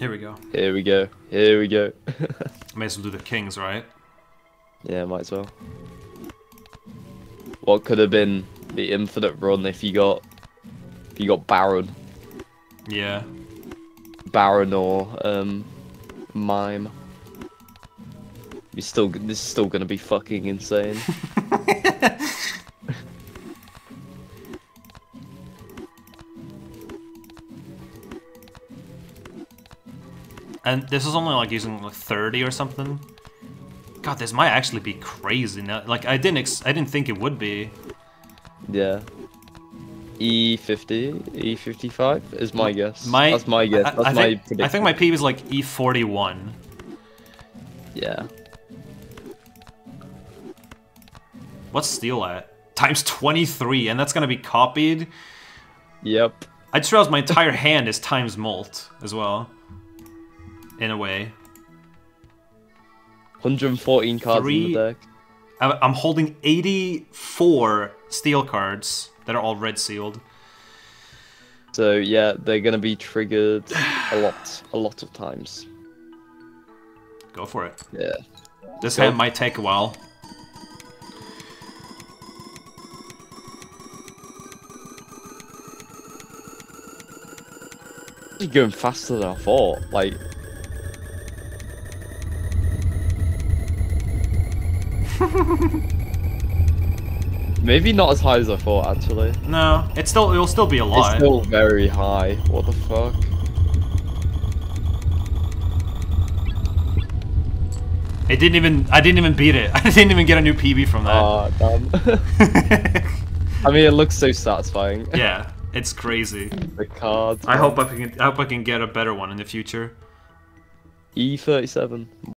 Here we go. Here we go. Here we go. May as well do the kings, right? yeah, might as well. What could have been the infinite run if you got if you got Baron, Yeah. Baron or um, Mime? You still this is still gonna be fucking insane. And this is only like using like 30 or something. God, this might actually be crazy now. Like I didn't ex I didn't think it would be. yeah. E E50, E55 is my guess. My That's my guess. I, That's I my think, prediction. I think my P was like E41. Yeah. What's steel at? Times 23, and that's gonna be copied. Yep. I just realized my entire hand is times mult as well. In a way. 114 cards Three- in the deck. I'm holding 84 steel cards that are all red sealed. So yeah, they're gonna be triggered a lot, a lot of times. Go for it. Yeah. This Go. hand might take a while. You're going faster than I thought. Like, maybe not as high as I thought. Actually, No, it's still it'll still be a lot. it's still very high. What the fuck? It didn't even I didn't even beat it. I didn't even get a new PB from that. Ah, damn. I mean, it looks so satisfying. yeah, it's crazy. the cards. I hope I can I hope I can get a better one in the future. E37.